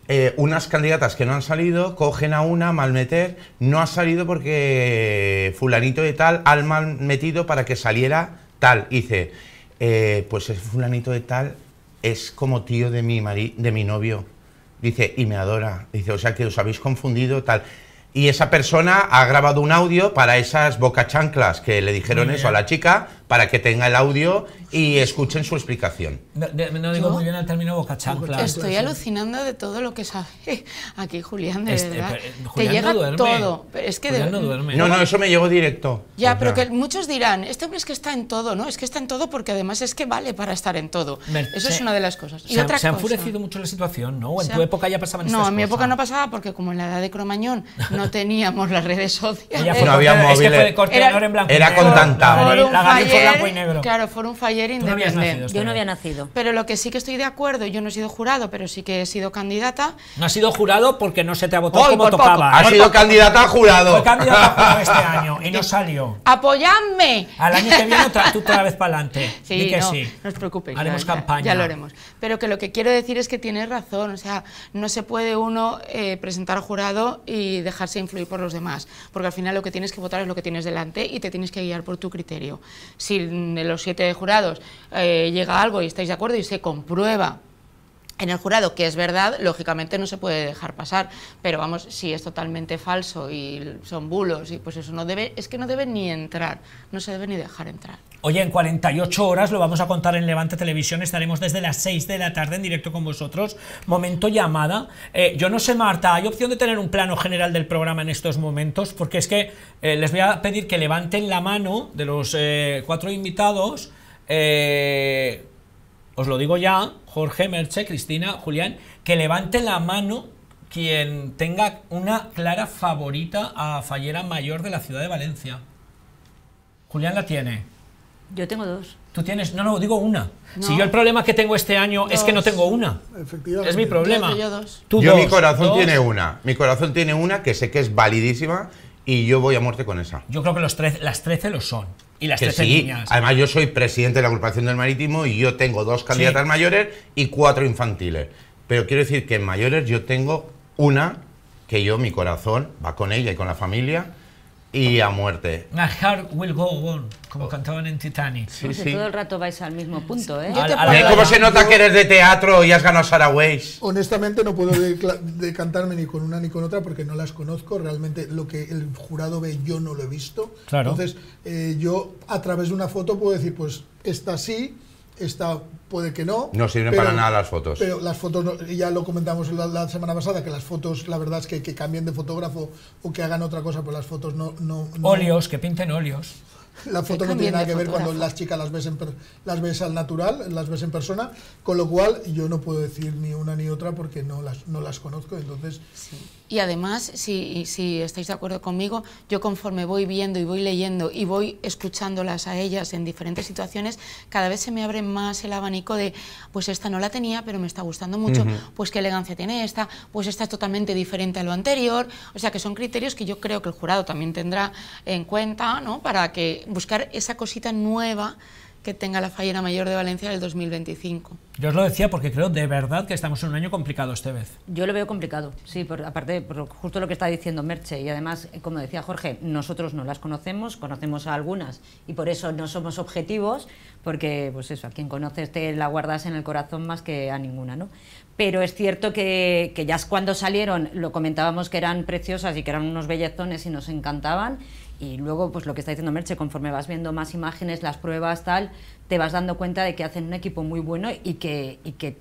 eh, unas candidatas que no han salido, cogen a una, malmeter, no ha salido porque fulanito de tal al mal metido para que saliera tal. Y dice, eh, pues ese fulanito de tal es como tío de mi, mari- de mi novio. Dice, y me adora. Dice, o sea que os habéis confundido, tal. Y esa persona ha grabado un audio para esas bocachanclas que le dijeron Muy eso a la chica para que tenga el audio y escuchen su explicación. No, de- no digo muy bien el término boca chancla. Estoy alucinando de todo lo que sabe aquí Julián, de Este, verdad. pero, eh, Te Julián no llega duerme. todo. pero Es que de- no duerme. No, no, eso me llegó directo. Ya, pero que muchos dirán, este hombre es que está en todo, ¿no? Es que está en todo porque además es que vale para estar en todo. Mer- Eso es una de las cosas. Y Se, ha- otra se ha cosa- enfurecido mucho la situación, ¿no? O en se tu ha- época ya pasaban No, estas en mi época no pasaba porque como en la edad de Cromañón no teníamos las redes sociales. Ella fue No había corte- es que móviles. fue de corte de Era- en blanco con tanta- La, Gaby fue Faller, blanco y negro. Claro, Forum Faller no nacido, Yo no había nacido. Pero lo que sí que estoy de acuerdo, yo no he sido jurado, pero sí que he sido candidata. No ha sido jurado porque no se te ha votado Hoy, como tocaba. Ha sido poco. candidata a jurado. Fue candidata a jurado este año y no salió. ¡Apoyadme! Al año que viene otra, tú otra vez para adelante. Sí, que no, sí. no os preocupéis. Haremos ya- campaña. Ya, lo haremos. Pero que lo que quiero decir es que tienes razón. O sea, no se puede uno eh, presentar al jurado y dejarse influir por los demás. Porque al final lo que tienes que votar es lo que tienes delante y te tienes que guiar por tu criterio. Si de los siete jurados eh, llega algo y estáis de acuerdo y se comprueba en el jurado que es verdad, lógicamente no se puede dejar pasar, pero vamos, si es totalmente falso y son bulos y pues eso no debe, es que no debe ni entrar, no se debe ni dejar entrar. Oye, en 48 horas lo vamos a contar en Levante Televisión. Estaremos desde las 6 de la tarde en directo con vosotros. Momento llamada. Eh, yo no sé, Marta, ¿hay opción de tener un plano general del programa en estos momentos? Porque es que eh, les voy a pedir que levanten la mano de los eh, cuatro invitados. Os lo digo ya, Jorge, Merche, Cristina, Julián, que levanten la mano quien tenga una clara favorita a Fallera Mayor de la ciudad de Valencia. Julián la tiene. Yo tengo dos. Tú tienes, no, no, digo una. No. Si yo el problema que tengo este año es que no tengo una. Efectivamente. Es mi problema. Yo- yo dos. Tú yo dos, mi corazón dos. tiene una. Mi corazón tiene una que sé que es validísima y yo voy a muerte con esa. Yo creo que los tre- las 13 lo son. Y las Que 13 sí, niñas. además yo soy presidente de la agrupación del marítimo y yo tengo dos candidatas mayores y cuatro infantiles. Pero quiero decir que en mayores yo tengo una que yo, mi corazón, va con ella y con la familia y a muerte. My heart will go on, como cantaban en Titanic. Sí, sé, sí. todo el rato vais al mismo punto, ¿eh? Yo te Al- al- puedo- ¿Ves cómo se nota que eres de teatro y has ganado Saraways? Honestamente no puedo decantarme ni con una ni con otra porque no las conozco. Realmente lo que el jurado ve yo no lo he visto. Claro. Entonces eh, yo a través de una foto puedo decir, pues esta sí, esta puede que no. No sirven para nada las fotos. Pero las fotos, no- y ya lo comentamos la, la semana pasada, que las fotos, la verdad es que, que cambien de fotógrafo o que hagan otra cosa, pues las fotos no... no, no- Óleos, que pinten óleos. La foto no tiene nada que ver cuando las chicas las ves, en per- las ves al natural, las ves en persona, con lo cual yo no puedo decir ni una ni otra porque no las, no las conozco, entonces... Y además, si, si estáis de acuerdo conmigo, yo conforme voy viendo y voy leyendo y voy escuchándolas a ellas en diferentes situaciones, cada vez se me abre más el abanico de, pues esta no la tenía, pero me está gustando mucho, pues qué elegancia tiene esta, pues esta es totalmente diferente a lo anterior. O sea, que son criterios que yo creo que el jurado también tendrá en cuenta, ¿no? Para que buscar esa cosita nueva que tenga la fallera mayor de Valencia del 2025. Yo os lo decía porque creo de verdad que estamos en un año complicado esta vez. Yo lo veo complicado, sí, por, aparte por justo lo que está diciendo Merche y además, eh, como decía Jorge, nosotros no las conocemos, conocemos a algunas y por eso no somos objetivos, porque pues eso, a quien conoces te la guardas en el corazón más que a ninguna, ¿no? Pero es cierto que, que ya cuando salieron lo comentábamos que eran preciosas y que eran unos bellezones y nos encantaban y luego pues lo que está diciendo Merche, conforme vas viendo más imágenes, las pruebas, tal, te vas dando cuenta de que hacen un equipo muy bueno y que, y que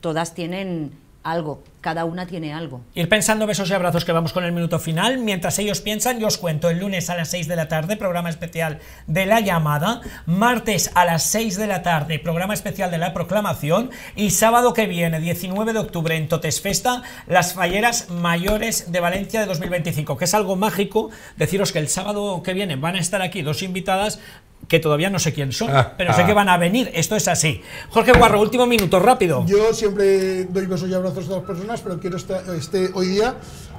todas tienen algo, cada una tiene algo. Ir pensando besos y abrazos que vamos con el minuto final. Mientras ellos piensan, yo os cuento el lunes a las 6 de la tarde, programa especial de la llamada. Martes a las 6 de la tarde, programa especial de la proclamación. Y sábado que viene, 19 de octubre, en Totesfesta, las falleras mayores de Valencia de 2025. Que es algo mágico deciros que el sábado que viene van a estar aquí dos invitadas que todavía no sé quién son, Ah, pero sé ah. que van a venir. Esto es así. Jorge Guarro, último minuto, rápido. Yo siempre doy besos y abrazos a todas las personas, pero quiero esta- este, hoy día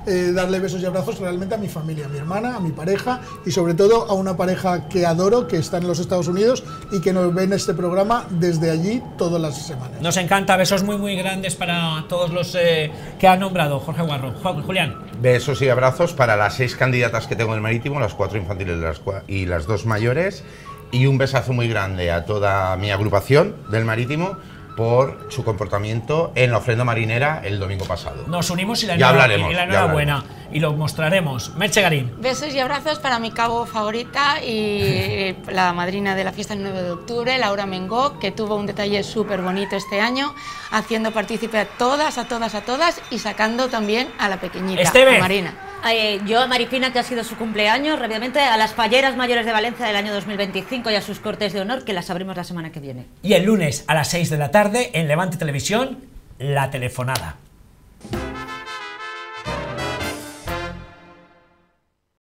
eh, darle besos y abrazos realmente a mi familia, a mi hermana, a mi pareja y sobre todo a una pareja que adoro, que está en los Estados Unidos y que nos ve en este programa desde allí todas las semanas. Nos encanta, besos muy muy grandes para todos los eh, que ha nombrado Jorge Guarro. Ju- Julián, Besos y abrazos para las seis candidatas que tengo en el marítimo, las cuatro infantiles y las cua- y las dos mayores. Y un besazo muy grande a toda mi agrupación del marítimo, por su comportamiento en la ofrenda marinera el domingo pasado. Nos unimos y la, Ya enhorabuena- hablaremos, y la enhorabuena. Y lo mostraremos. Merche Garín. Besos y abrazos para mi cabo favorita y la madrina de la fiesta el 9 de octubre, Laura Mengó, que tuvo un detalle súper bonito este año, haciendo partícipe a todas, a todas, a todas y sacando también a la pequeñita, Esteve. a Marina. Eh, yo a Marifina, que ha sido su cumpleaños, rápidamente a las falleras mayores de Valencia del año 2025 y a sus cortes de honor, que las abrimos la semana que viene. Y el lunes a las 6 de la tarde en Levante Televisión, La Telefonada.